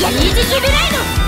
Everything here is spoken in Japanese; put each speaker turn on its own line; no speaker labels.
や虹しぶらいの。